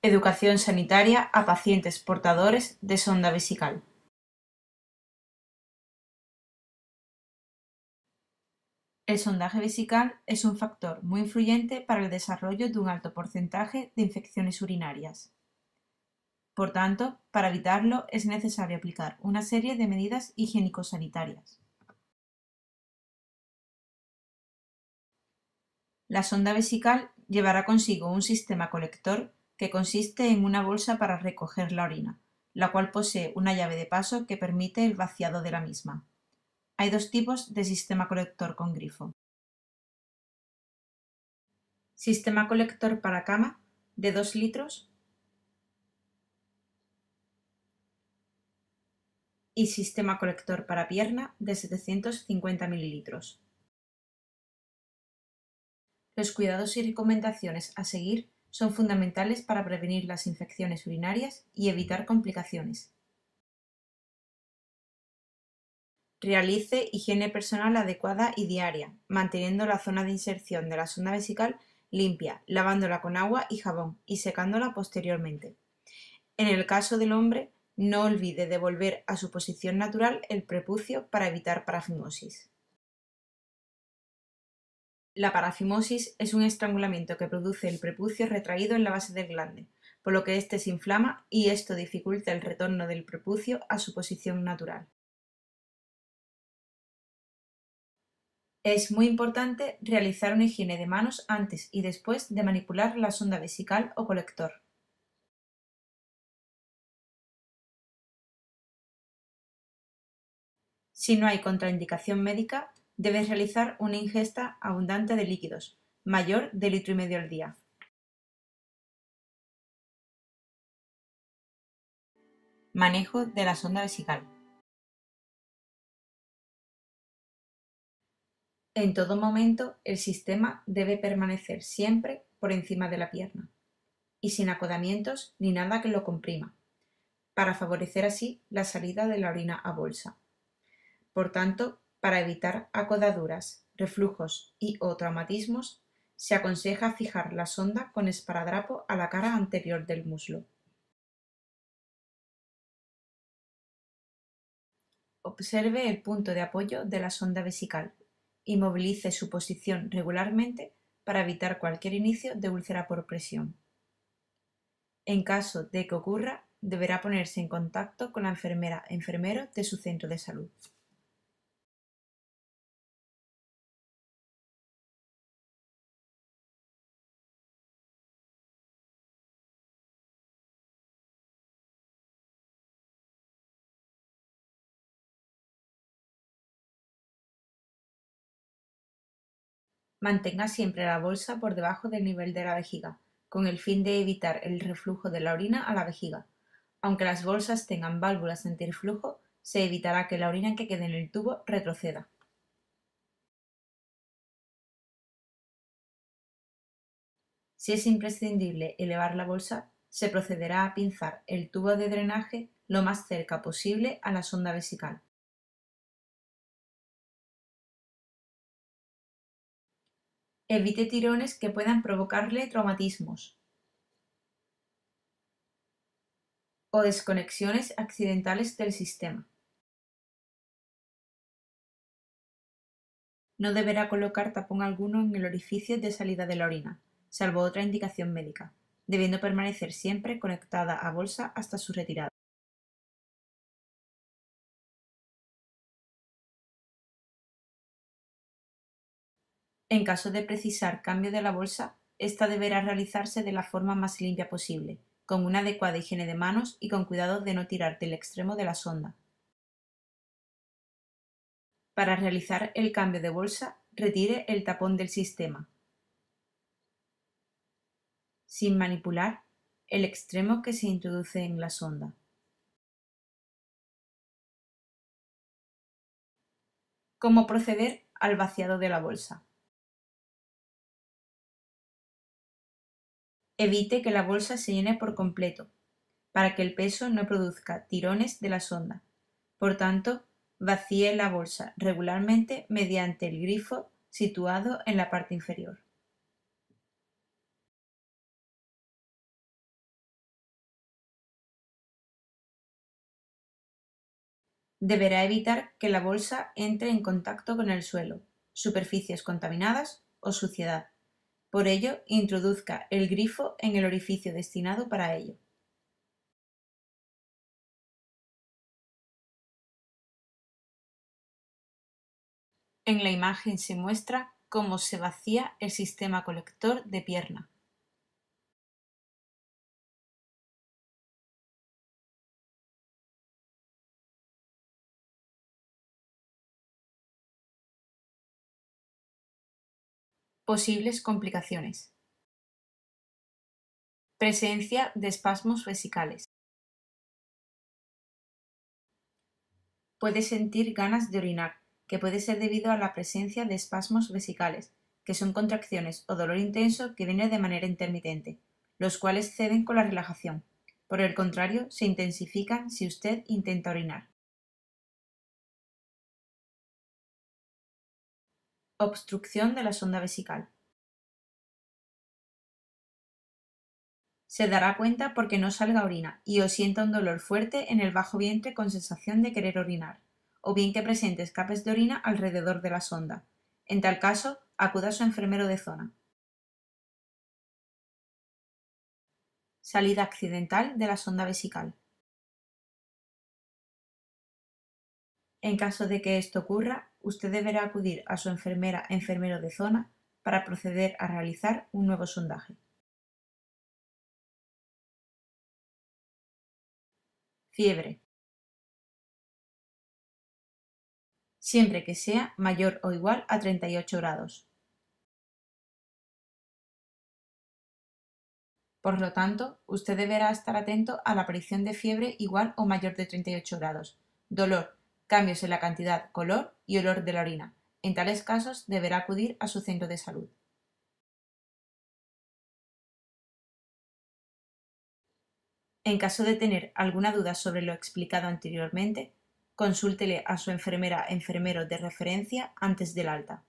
Educación sanitaria a pacientes portadores de sonda vesical. El sondaje vesical es un factor muy influyente para el desarrollo de un alto porcentaje de infecciones urinarias. Por tanto, para evitarlo es necesario aplicar una serie de medidas higiénico-sanitarias. La sonda vesical llevará consigo un sistema colector que consiste en una bolsa para recoger la orina, la cual posee una llave de paso que permite el vaciado de la misma. Hay dos tipos de sistema colector con grifo. Sistema colector para cama de 2 litros y sistema colector para pierna de 750 mililitros. Los cuidados y recomendaciones a seguir son fundamentales para prevenir las infecciones urinarias y evitar complicaciones. Realice higiene personal adecuada y diaria, manteniendo la zona de inserción de la sonda vesical limpia, lavándola con agua y jabón y secándola posteriormente. En el caso del hombre, no olvide devolver a su posición natural el prepucio para evitar parafimosis. La parafimosis es un estrangulamiento que produce el prepucio retraído en la base del glande, por lo que éste se inflama y esto dificulta el retorno del prepucio a su posición natural. Es muy importante realizar una higiene de manos antes y después de manipular la sonda vesical o colector. Si no hay contraindicación médica, debes realizar una ingesta abundante de líquidos, mayor de litro y medio al día. Manejo de la sonda vesical. En todo momento, el sistema debe permanecer siempre por encima de la pierna y sin acodamientos ni nada que lo comprima, para favorecer así la salida de la orina a bolsa. Por tanto, para evitar acodaduras, reflujos y o traumatismos, se aconseja fijar la sonda con esparadrapo a la cara anterior del muslo. Observe el punto de apoyo de la sonda vesical y movilice su posición regularmente para evitar cualquier inicio de úlcera por presión. En caso de que ocurra, deberá ponerse en contacto con la enfermera enfermero de su centro de salud. Mantenga siempre la bolsa por debajo del nivel de la vejiga, con el fin de evitar el reflujo de la orina a la vejiga. Aunque las bolsas tengan válvulas antirreflujo, se evitará que la orina que quede en el tubo retroceda. Si es imprescindible elevar la bolsa, se procederá a pinzar el tubo de drenaje lo más cerca posible a la sonda vesical. Evite tirones que puedan provocarle traumatismos o desconexiones accidentales del sistema. No deberá colocar tapón alguno en el orificio de salida de la orina, salvo otra indicación médica, debiendo permanecer siempre conectada a bolsa hasta su retirada. En caso de precisar cambio de la bolsa, esta deberá realizarse de la forma más limpia posible, con una adecuada higiene de manos y con cuidado de no tirar del extremo de la sonda. Para realizar el cambio de bolsa, retire el tapón del sistema, sin manipular el extremo que se introduce en la sonda. ¿Cómo proceder al vaciado de la bolsa? Evite que la bolsa se llene por completo, para que el peso no produzca tirones de la sonda. Por tanto, vacíe la bolsa regularmente mediante el grifo situado en la parte inferior. Deberá evitar que la bolsa entre en contacto con el suelo, superficies contaminadas o suciedad. Por ello, introduzca el grifo en el orificio destinado para ello. En la imagen se muestra cómo se vacía el sistema colector de pierna. Posibles complicaciones. Presencia de espasmos vesicales. Puede sentir ganas de orinar, que puede ser debido a la presencia de espasmos vesicales, que son contracciones o dolor intenso que viene de manera intermitente, los cuales ceden con la relajación. Por el contrario, se intensifican si usted intenta orinar. Obstrucción de la sonda vesical. Se dará cuenta porque no salga orina y o sienta un dolor fuerte en el bajo vientre con sensación de querer orinar, o bien que presente escapes de orina alrededor de la sonda. En tal caso, acuda a su enfermero de zona. Salida accidental de la sonda vesical. En caso de que esto ocurra, usted deberá acudir a su enfermera enfermero de zona para proceder a realizar un nuevo sondaje. Fiebre. Siempre que sea mayor o igual a 38 grados. Por lo tanto, usted deberá estar atento a la aparición de fiebre igual o mayor de 38 grados, dolor, cambios en la cantidad, color y olor de la orina. En tales casos deberá acudir a su centro de salud. En caso de tener alguna duda sobre lo explicado anteriormente, consúltele a su enfermera enfermero de referencia antes del alta.